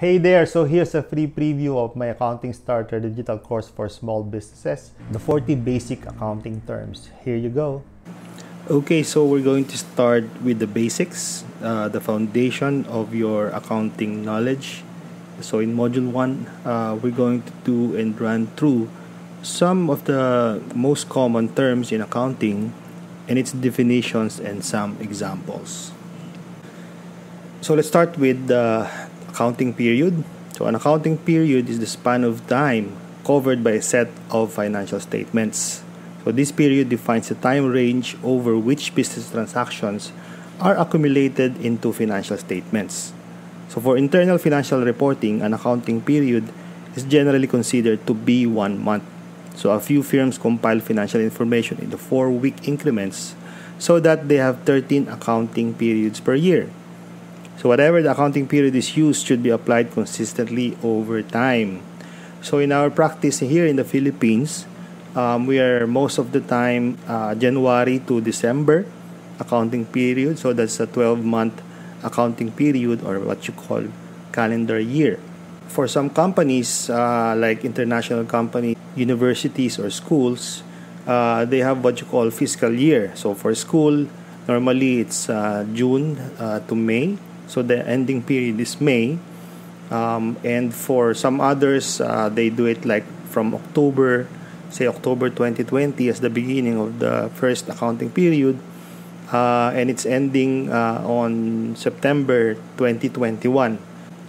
Hey there, so here's a free preview of my Accounting Starter digital course for small businesses. The 40 basic accounting terms. Here you go. Okay, so we're going to start with the basics, uh, the foundation of your accounting knowledge. So in module 1, uh, we're going to do and run through some of the most common terms in accounting and its definitions and some examples. So let's start with the accounting period. So, an accounting period is the span of time covered by a set of financial statements. So, this period defines the time range over which business transactions are accumulated into financial statements. So, for internal financial reporting, an accounting period is generally considered to be one month. So, a few firms compile financial information into four week increments so that they have 13 accounting periods per year. So whatever the accounting period is used should be applied consistently over time. So in our practice here in the Philippines, um, we are most of the time uh, January to December accounting period. So that's a 12 month accounting period or what you call calendar year. For some companies uh, like international companies, universities or schools, uh, they have what you call fiscal year. So for school, normally it's uh, June uh, to May so the ending period is May. Um, and for some others, uh, they do it like from October, say October 2020 as the beginning of the first accounting period. Uh, and it's ending uh, on September 2021.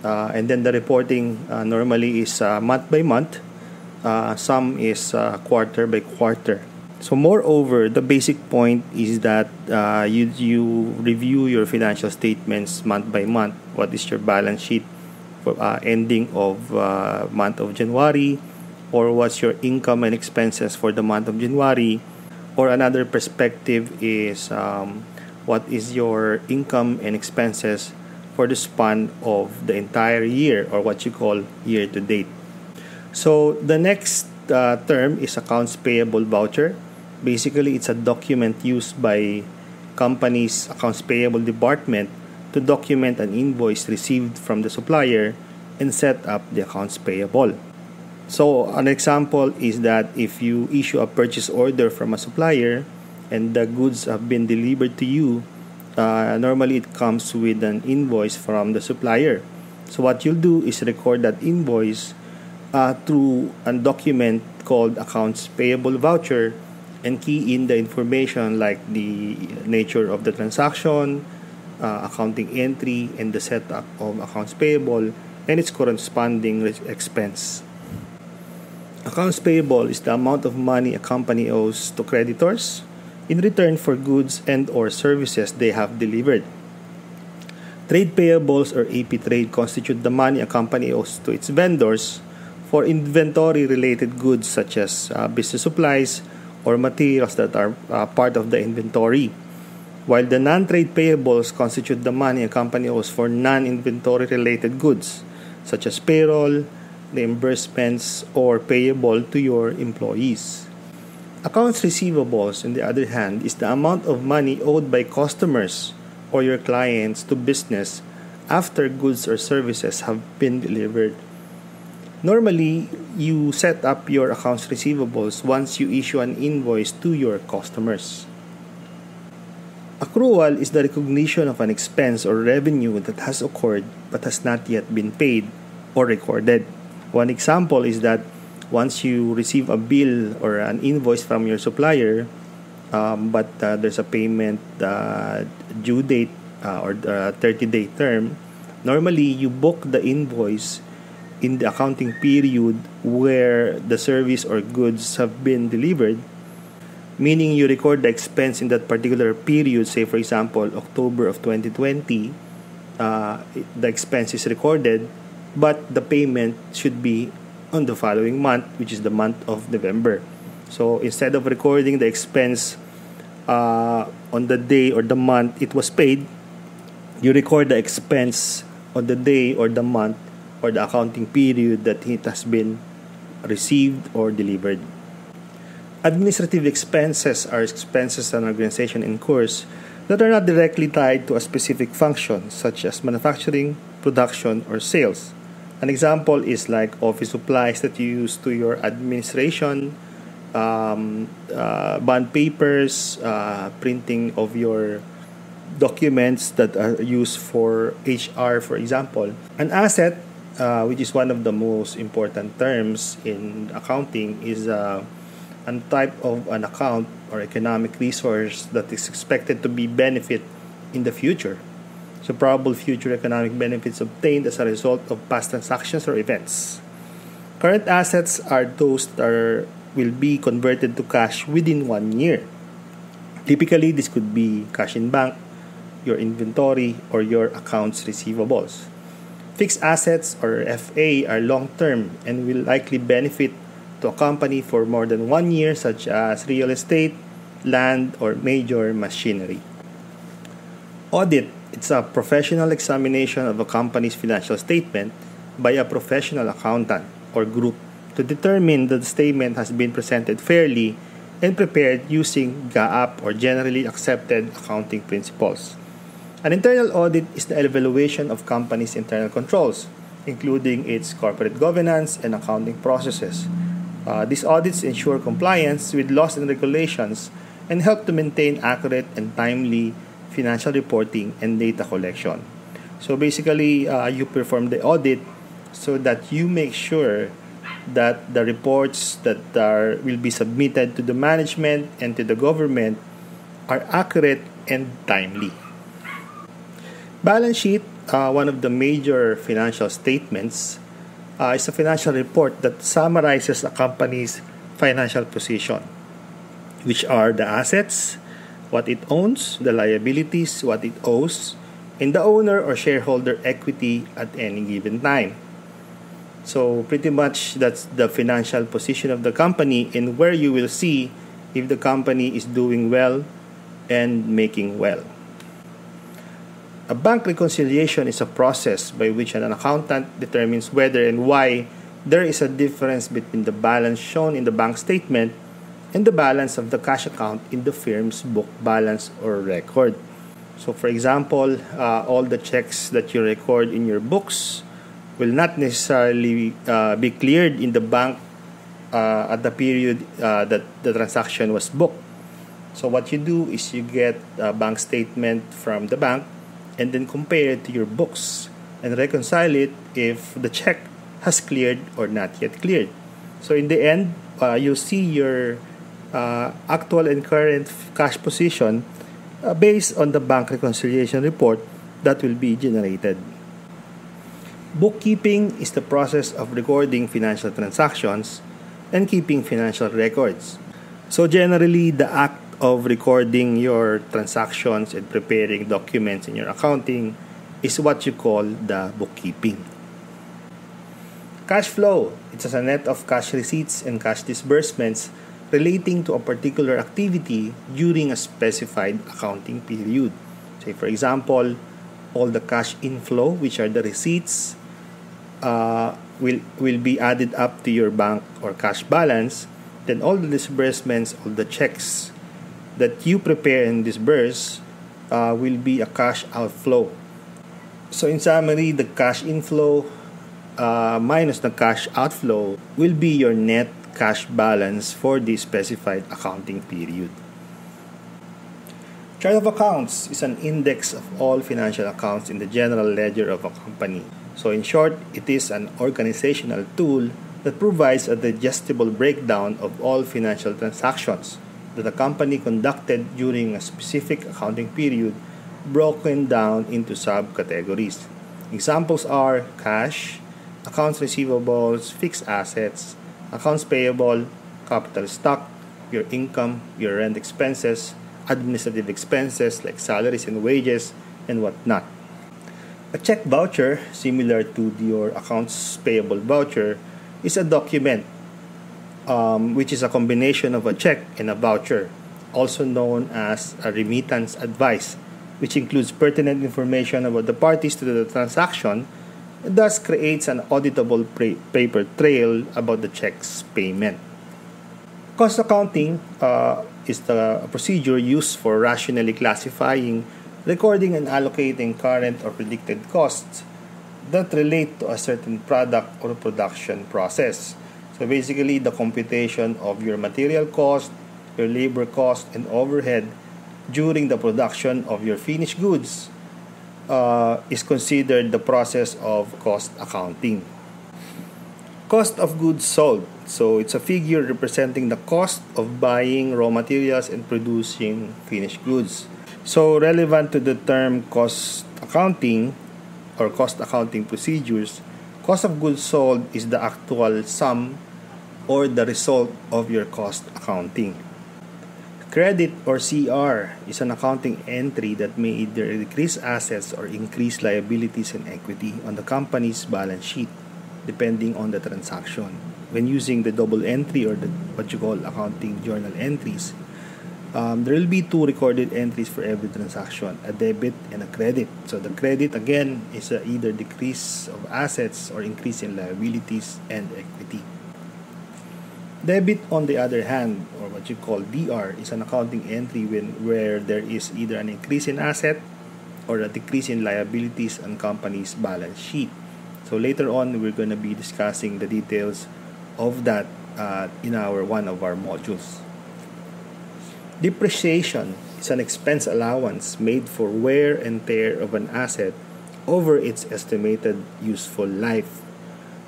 Uh, and then the reporting uh, normally is uh, month by month. some is quarter by quarter. So, moreover, the basic point is that uh, you, you review your financial statements month by month. What is your balance sheet for uh, ending of uh, month of January, or what's your income and expenses for the month of January? Or another perspective is um, what is your income and expenses for the span of the entire year, or what you call year to date. So, the next uh, term is accounts payable voucher Basically, it's a document used by company's accounts payable department to document an invoice received from the supplier and set up the accounts payable. So, an example is that if you issue a purchase order from a supplier and the goods have been delivered to you, uh, normally it comes with an invoice from the supplier. So, what you'll do is record that invoice uh, through a document called accounts payable voucher and key in the information like the nature of the transaction, uh, accounting entry, and the setup of accounts payable and its corresponding expense. Accounts payable is the amount of money a company owes to creditors in return for goods and or services they have delivered. Trade payables or AP trade constitute the money a company owes to its vendors for inventory related goods such as uh, business supplies, or materials that are uh, part of the inventory. While the non-trade payables constitute the money a company owes for non-inventory related goods, such as payroll, reimbursements, or payable to your employees. Accounts receivables, on the other hand, is the amount of money owed by customers or your clients to business after goods or services have been delivered. Normally, you set up your accounts receivables once you issue an invoice to your customers. Accrual is the recognition of an expense or revenue that has occurred but has not yet been paid or recorded. One example is that once you receive a bill or an invoice from your supplier, um, but uh, there's a payment uh, due date uh, or 30 day term, normally you book the invoice in the accounting period where the service or goods have been delivered, meaning you record the expense in that particular period, say for example, October of 2020, uh, the expense is recorded, but the payment should be on the following month, which is the month of November. So instead of recording the expense uh, on the day or the month it was paid, you record the expense on the day or the month or the accounting period that it has been received or delivered. Administrative expenses are expenses an organization incurs that are not directly tied to a specific function, such as manufacturing, production, or sales. An example is like office supplies that you use to your administration, um, uh, bond papers, uh, printing of your documents that are used for HR, for example. An asset, uh, which is one of the most important terms in accounting, is uh, a type of an account or economic resource that is expected to be benefit in the future. So probable future economic benefits obtained as a result of past transactions or events. Current assets are those that are, will be converted to cash within one year. Typically, this could be cash in bank, your inventory, or your accounts receivables. Fixed assets or FA are long term and will likely benefit to a company for more than one year, such as real estate, land, or major machinery. Audit it's a professional examination of a company's financial statement by a professional accountant or group to determine that the statement has been presented fairly and prepared using GAAP or generally accepted accounting principles. An internal audit is the evaluation of company's internal controls, including its corporate governance and accounting processes. Uh, these audits ensure compliance with laws and regulations and help to maintain accurate and timely financial reporting and data collection. So basically, uh, you perform the audit so that you make sure that the reports that are will be submitted to the management and to the government are accurate and timely. Balance sheet, uh, one of the major financial statements, uh, is a financial report that summarizes a company's financial position, which are the assets, what it owns, the liabilities, what it owes, and the owner or shareholder equity at any given time. So, pretty much that's the financial position of the company and where you will see if the company is doing well and making well. A bank reconciliation is a process by which an accountant determines whether and why there is a difference between the balance shown in the bank statement and the balance of the cash account in the firm's book balance or record. So, for example, uh, all the checks that you record in your books will not necessarily uh, be cleared in the bank uh, at the period uh, that the transaction was booked. So, what you do is you get a bank statement from the bank and then compare it to your books and reconcile it if the check has cleared or not yet cleared. So, in the end, uh, you see your uh, actual and current cash position uh, based on the bank reconciliation report that will be generated. Bookkeeping is the process of recording financial transactions and keeping financial records. So, generally, the act of recording your transactions and preparing documents in your accounting is what you call the bookkeeping. Cash flow it's a net of cash receipts and cash disbursements relating to a particular activity during a specified accounting period. Say, for example, all the cash inflow, which are the receipts, uh, will, will be added up to your bank or cash balance. Then all the disbursements, all the checks that you prepare and disburse uh, will be a cash outflow. So, in summary, the cash inflow uh, minus the cash outflow will be your net cash balance for the specified accounting period. Chart of accounts is an index of all financial accounts in the general ledger of a company. So, in short, it is an organizational tool that provides a digestible breakdown of all financial transactions that a company conducted during a specific accounting period, broken down into subcategories. Examples are cash, accounts receivables, fixed assets, accounts payable, capital stock, your income, your rent expenses, administrative expenses like salaries and wages, and whatnot. A check voucher, similar to your accounts payable voucher, is a document um, which is a combination of a check and a voucher, also known as a remittance advice, which includes pertinent information about the parties to the transaction thus creates an auditable paper trail about the check's payment. Cost accounting uh, is the procedure used for rationally classifying, recording, and allocating current or predicted costs that relate to a certain product or production process. So basically, the computation of your material cost, your labor cost, and overhead during the production of your finished goods uh, is considered the process of cost accounting. Cost of goods sold. So it's a figure representing the cost of buying raw materials and producing finished goods. So relevant to the term cost accounting or cost accounting procedures, cost of goods sold is the actual sum or the result of your cost accounting. Credit or CR is an accounting entry that may either decrease assets or increase liabilities and equity on the company's balance sheet depending on the transaction. When using the double entry or the, what you call accounting journal entries, um, there will be two recorded entries for every transaction a debit and a credit so the credit again is either decrease of assets or increase in liabilities and equity Debit, on the other hand, or what you call DR, is an accounting entry when, where there is either an increase in asset or a decrease in liabilities on company's balance sheet. So later on, we're going to be discussing the details of that uh, in our one of our modules. Depreciation is an expense allowance made for wear and tear of an asset over its estimated useful life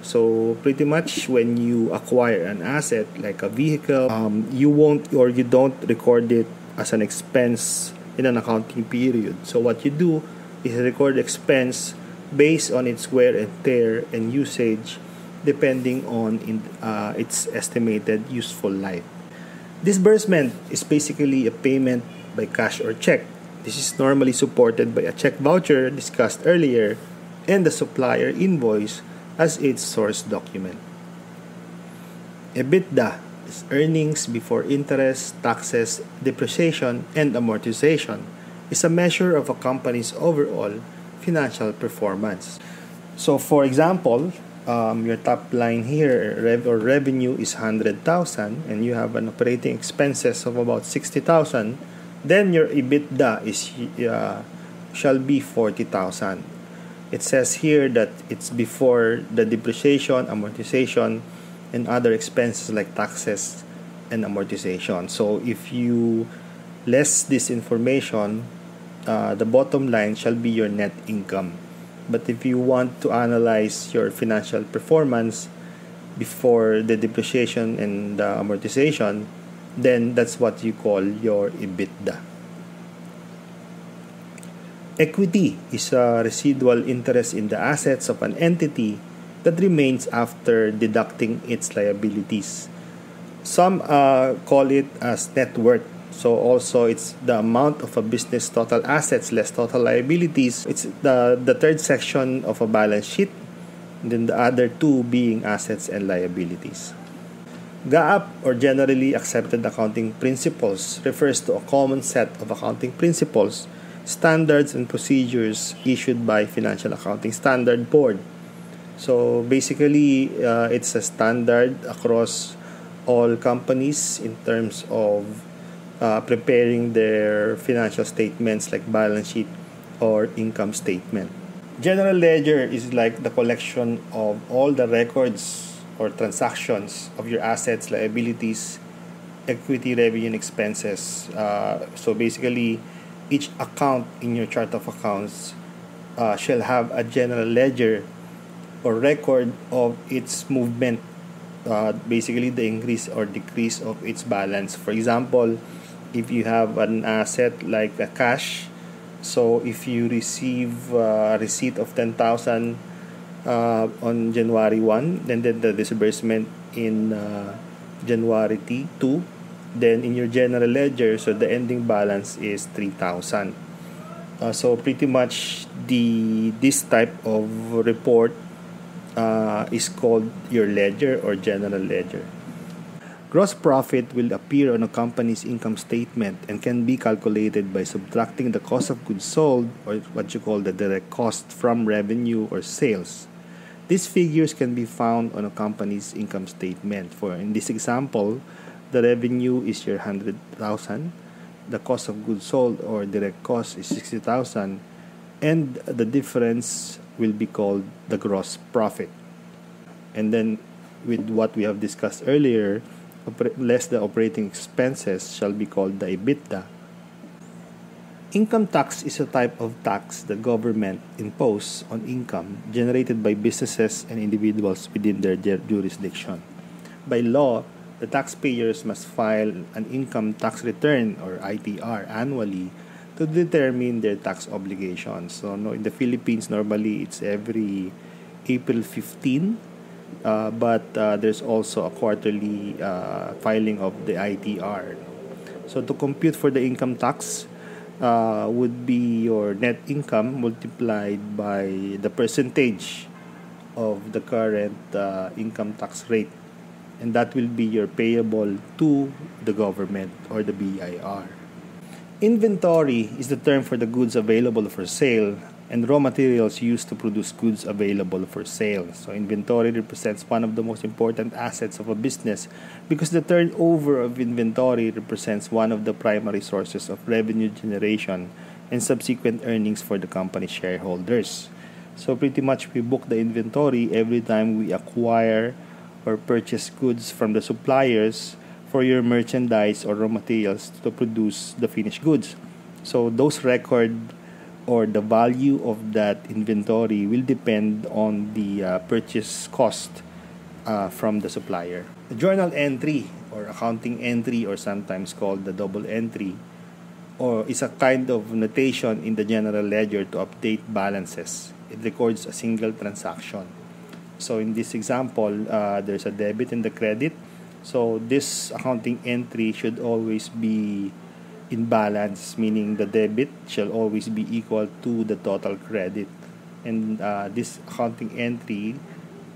so pretty much when you acquire an asset like a vehicle, um, you won't or you don't record it as an expense in an accounting period. So what you do is record expense based on its wear and tear and usage depending on in, uh, its estimated useful life. Disbursement is basically a payment by cash or check. This is normally supported by a check voucher discussed earlier and the supplier invoice as its source document. EBITDA is earnings before interest, taxes, depreciation, and amortization is a measure of a company's overall financial performance. So, for example, um, your top line here rev- or revenue is 100,000 and you have an operating expenses of about 60,000 then your EBITDA is uh, shall be 40,000 it says here that it's before the depreciation, amortization, and other expenses like taxes and amortization. So if you less this information, uh, the bottom line shall be your net income. But if you want to analyze your financial performance before the depreciation and the amortization, then that's what you call your EBITDA. Equity is a residual interest in the assets of an entity that remains after deducting its liabilities. Some uh, call it as net worth. So also it's the amount of a business total assets less total liabilities. It's the, the third section of a balance sheet. And then the other two being assets and liabilities. GAAP or generally accepted accounting principles refers to a common set of accounting principles standards and procedures issued by Financial Accounting Standard Board. So basically, uh, it's a standard across all companies in terms of uh, preparing their financial statements like balance sheet or income statement. General ledger is like the collection of all the records or transactions of your assets, liabilities, equity, revenue, and expenses. Uh, so basically, each account in your chart of accounts uh, shall have a general ledger or record of its movement uh, basically the increase or decrease of its balance. For example if you have an asset like a cash so if you receive uh, a receipt of 10,000 uh, on January 1 then, then the disbursement in uh, January 2 then in your general ledger, so the ending balance is 3,000. Uh, so pretty much the this type of report uh, is called your ledger or general ledger. Gross profit will appear on a company's income statement and can be calculated by subtracting the cost of goods sold or what you call the direct cost from revenue or sales. These figures can be found on a company's income statement. For in this example, the revenue is your 100,000 the cost of goods sold or direct cost is 60,000 and the difference will be called the gross profit. And then, with what we have discussed earlier, less the operating expenses shall be called the EBITDA. Income tax is a type of tax the government imposes on income generated by businesses and individuals within their jurisdiction. By law, the taxpayers must file an income tax return or ITR annually to determine their tax obligations. So no, in the Philippines, normally it's every April 15, uh, but uh, there's also a quarterly uh, filing of the ITR. So to compute for the income tax uh, would be your net income multiplied by the percentage of the current uh, income tax rate. And that will be your payable to the government or the BIR. Inventory is the term for the goods available for sale and raw materials used to produce goods available for sale. So, inventory represents one of the most important assets of a business because the turnover of inventory represents one of the primary sources of revenue generation and subsequent earnings for the company shareholders. So, pretty much we book the inventory every time we acquire or purchase goods from the suppliers for your merchandise or raw materials to produce the finished goods. So those record or the value of that inventory will depend on the uh, purchase cost uh, from the supplier. The journal entry or accounting entry or sometimes called the double entry or is a kind of notation in the general ledger to update balances. It records a single transaction. So in this example, uh, there's a debit and the credit so this accounting entry should always be in balance, meaning the debit shall always be equal to the total credit. And uh, this accounting entry,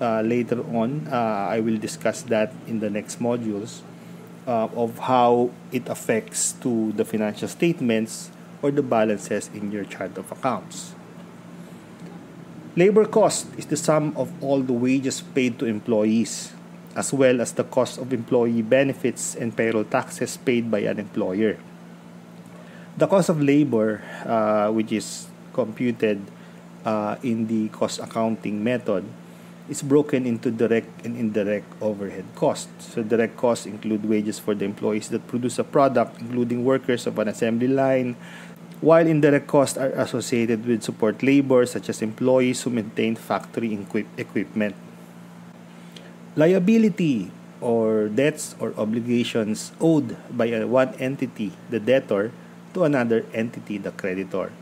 uh, later on, uh, I will discuss that in the next modules uh, of how it affects to the financial statements or the balances in your chart of accounts. Labor cost is the sum of all the wages paid to employees as well as the cost of employee benefits and payroll taxes paid by an employer. The cost of labor, uh, which is computed uh, in the cost accounting method, is broken into direct and indirect overhead costs. So, direct costs include wages for the employees that produce a product, including workers of an assembly line, while indirect costs are associated with support labor, such as employees who maintain factory equip- equipment liability or debts or obligations owed by one entity, the debtor, to another entity, the creditor.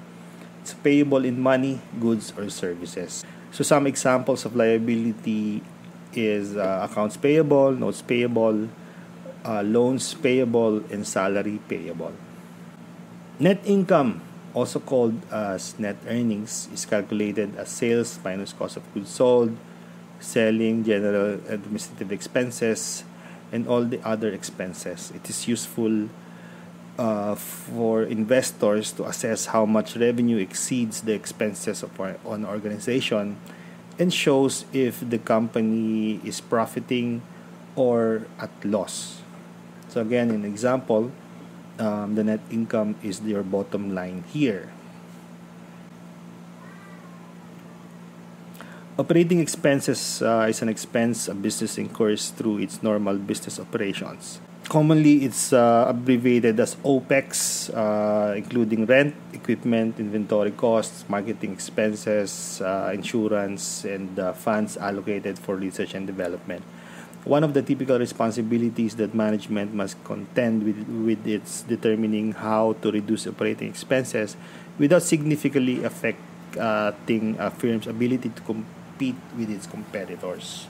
It's payable in money, goods, or services. So some examples of liability is uh, accounts payable, notes payable, uh, loans payable, and salary payable. Net income, also called as net earnings, is calculated as sales minus cost of goods sold selling, general administrative expenses, and all the other expenses. It is useful uh, for investors to assess how much revenue exceeds the expenses of an organization and shows if the company is profiting or at loss. So again, an example, um, the net income is your bottom line here. Operating expenses uh, is an expense a business incurs through its normal business operations. Commonly, it's uh, abbreviated as OPEX, uh, including rent, equipment, inventory costs, marketing expenses, uh, insurance, and uh, funds allocated for research and development. One of the typical responsibilities that management must contend with, with its determining how to reduce operating expenses without significantly affecting a firm's ability to compete with its competitors.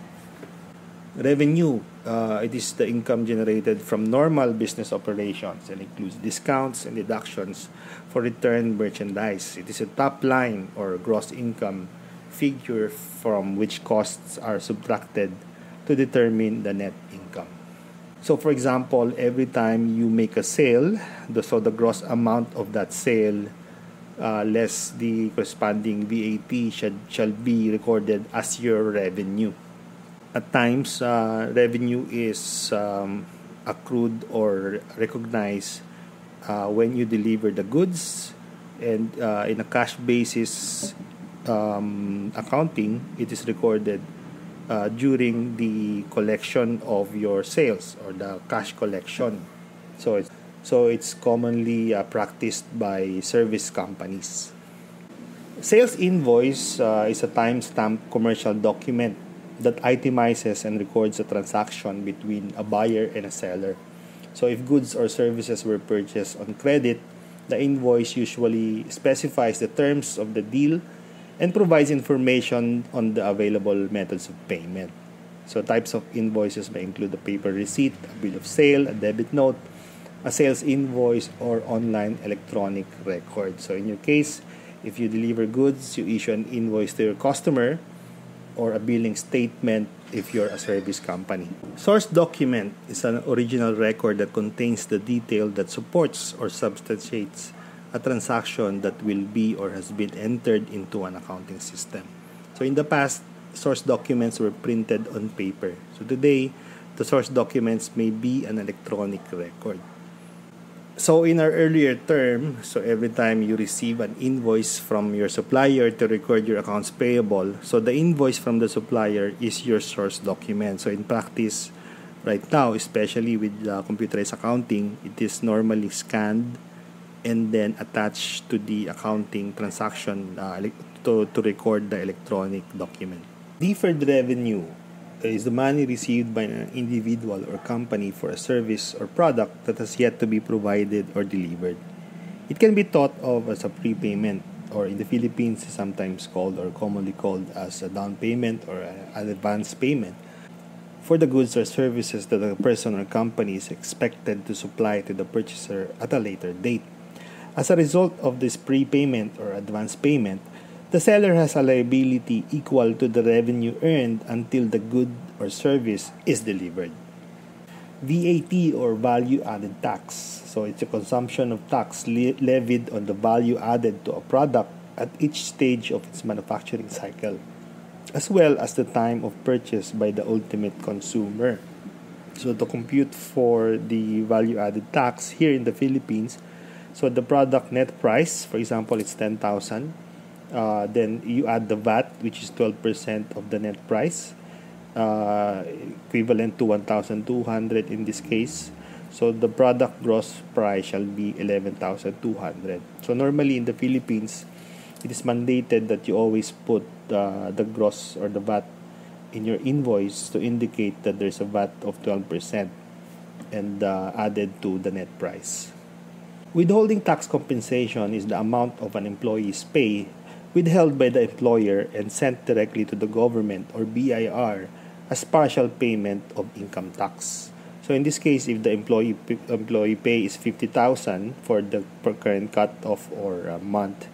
Revenue, uh, it is the income generated from normal business operations and includes discounts and deductions for returned merchandise. It is a top line or gross income figure from which costs are subtracted to determine the net income. So, for example, every time you make a sale, the, so the gross amount of that sale uh, less the corresponding VAT should, shall be recorded as your revenue. At times, uh, revenue is um, accrued or recognized uh, when you deliver the goods, and uh, in a cash basis, um, accounting, it is recorded uh, during the collection of your sales or the cash collection. So it's, so it's commonly uh, practiced by service companies. Sales invoice uh, is a time-stamped commercial document that itemizes and records a transaction between a buyer and a seller. So if goods or services were purchased on credit, the invoice usually specifies the terms of the deal and provides information on the available methods of payment. So types of invoices may include a paper receipt, a bill of sale, a debit note, a sales invoice, or online electronic record. So in your case, if you deliver goods, you issue an invoice to your customer or a billing statement if you're a service company. Source document is an original record that contains the detail that supports or substantiates a transaction that will be or has been entered into an accounting system. So in the past, source documents were printed on paper. So today, the source documents may be an electronic record. So in our earlier term, so every time you receive an invoice from your supplier to record your accounts payable, so the invoice from the supplier is your source document. So in practice, right now, especially with uh, computerized accounting, it is normally scanned and then attach to the accounting transaction uh, to, to record the electronic document. Deferred revenue is the money received by an individual or company for a service or product that has yet to be provided or delivered. It can be thought of as a prepayment or in the Philippines sometimes called or commonly called as a down payment or an advance payment for the goods or services that a person or company is expected to supply to the purchaser at a later date. As a result of this prepayment or advance payment, the seller has a liability equal to the revenue earned until the good or service is delivered. VAT or value added tax. So it's a consumption of tax le- levied on the value added to a product at each stage of its manufacturing cycle, as well as the time of purchase by the ultimate consumer. So to compute for the value added tax here in the Philippines, so the product net price, for example, it's 10,000. Uh, then you add the VAT, which is 12% of the net price, uh, equivalent to 1,200 in this case. So the product gross price shall be 11,200. So normally in the Philippines, it is mandated that you always put uh, the gross or the VAT in your invoice to indicate that there's a VAT of 12% and uh, added to the net price. Withholding tax compensation is the amount of an employee's pay withheld by the employer and sent directly to the government or BIR as partial payment of income tax. So in this case, if the employee employee pay is 50,000 for the current cut-off or uh, month,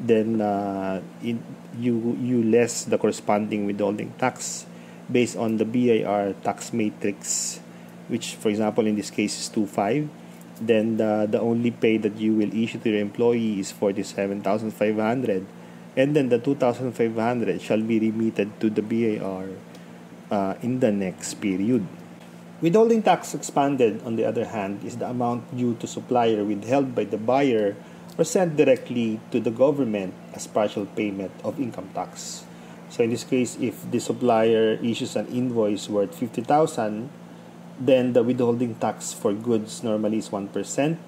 then uh, it, you you less the corresponding withholding tax based on the BIR tax matrix, which for example in this case is 25 then the, the only pay that you will issue to your employee is 47,500 and then the 2,500 shall be remitted to the BIR uh, in the next period. Withholding tax expanded, on the other hand, is the amount due to supplier withheld by the buyer or sent directly to the government as partial payment of income tax. So in this case, if the supplier issues an invoice worth 50,000 then the withholding tax for goods normally is 1%.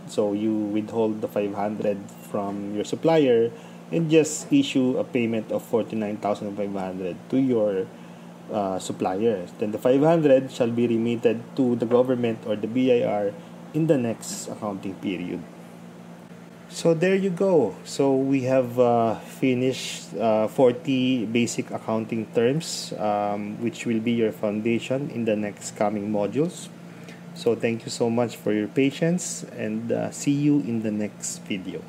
So you withhold the 500 from your supplier and just issue a payment of 49,500 to your uh, supplier. Then the 500 shall be remitted to the government or the BIR in the next accounting period. So there you go. So we have uh, finished uh, 40 basic accounting terms, um, which will be your foundation in the next coming modules. So thank you so much for your patience and uh, see you in the next video.